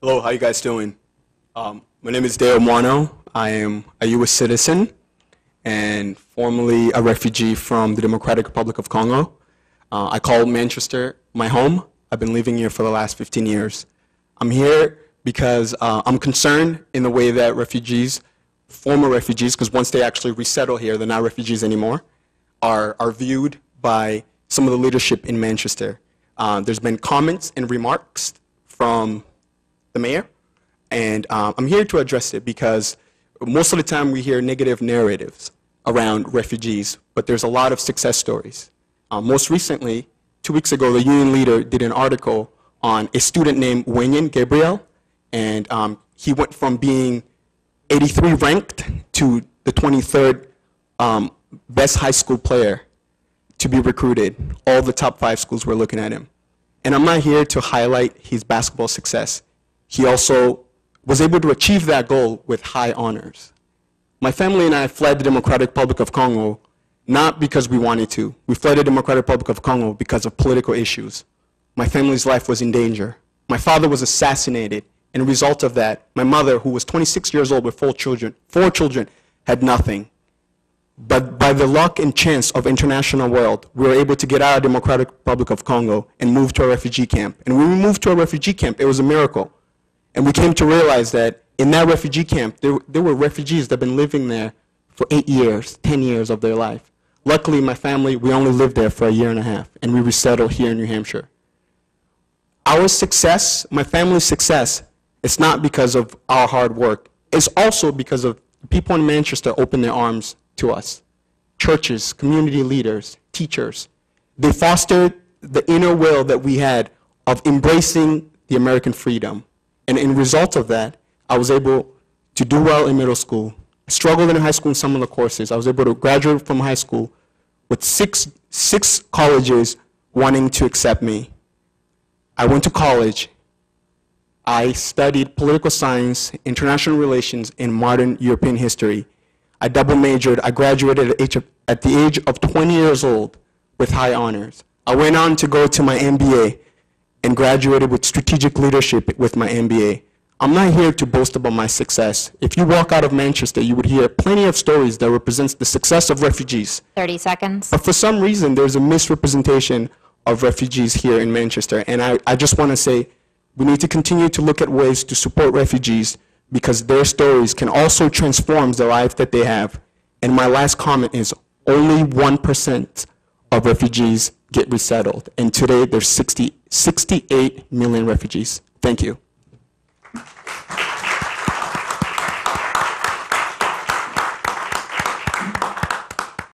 Hello, how you guys doing? Um, my name is Deo Mwano. I am a U.S. citizen and formerly a refugee from the Democratic Republic of Congo. Uh, I call Manchester my home. I've been living here for the last 15 years. I'm here because uh, I'm concerned in the way that refugees, former refugees, because once they actually resettle here, they're not refugees anymore, are, are viewed by some of the leadership in Manchester. Uh, there's been comments and remarks from the mayor, and um, I'm here to address it because most of the time we hear negative narratives around refugees, but there's a lot of success stories. Um, most recently, two weeks ago, the union leader did an article on a student named Wenyen Gabriel, and um, he went from being 83 ranked to the 23rd um, best high school player to be recruited. All the top five schools were looking at him. And I'm not here to highlight his basketball success. He also was able to achieve that goal with high honors. My family and I fled the Democratic Republic of Congo not because we wanted to. We fled the Democratic Republic of Congo because of political issues. My family's life was in danger. My father was assassinated. And a result of that, my mother, who was 26 years old with four children, four children, had nothing. But by the luck and chance of international world, we were able to get out of Democratic Republic of Congo and move to a refugee camp. And when we moved to a refugee camp, it was a miracle. And we came to realize that in that refugee camp, there, there were refugees that had been living there for eight years, 10 years of their life. Luckily, my family, we only lived there for a year and a half, and we resettled here in New Hampshire. Our success, my family's success, it's not because of our hard work. It's also because of people in Manchester opened their arms to us. Churches, community leaders, teachers. They fostered the inner will that we had of embracing the American freedom. And in result of that, I was able to do well in middle school, struggled in high school in some of the courses. I was able to graduate from high school with six, six colleges wanting to accept me. I went to college. I studied political science, international relations, and modern European history. I double majored. I graduated at, at the age of 20 years old with high honors. I went on to go to my MBA and graduated with strategic leadership with my MBA. I'm not here to boast about my success. If you walk out of Manchester, you would hear plenty of stories that represents the success of refugees. 30 seconds. But for some reason, there's a misrepresentation of refugees here in Manchester. And I, I just want to say we need to continue to look at ways to support refugees because their stories can also transform the life that they have. And my last comment is only 1% of refugees get resettled. And today there's 60, 68 million refugees. Thank you.